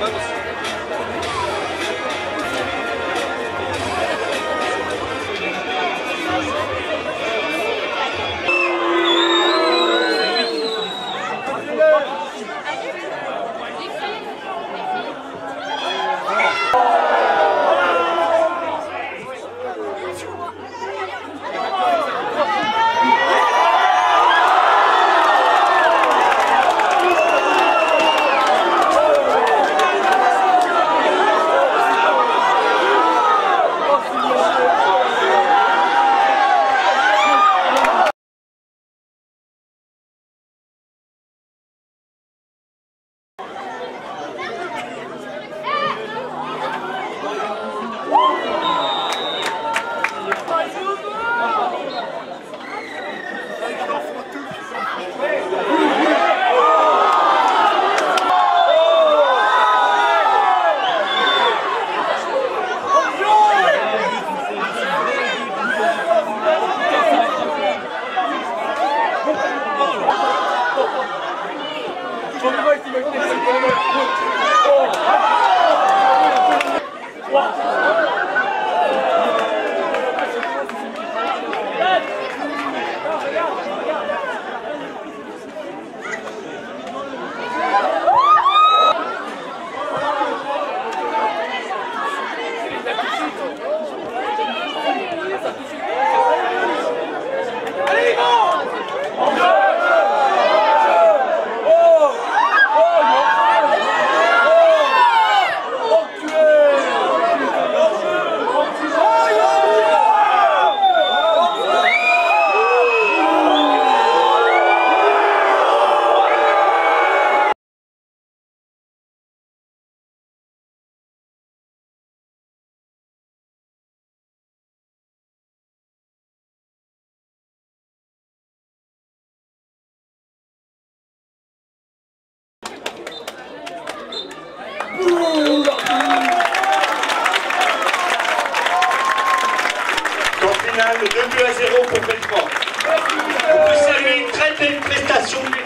Vamos. What? zéro complètement. On peut saluer une très belle prestation du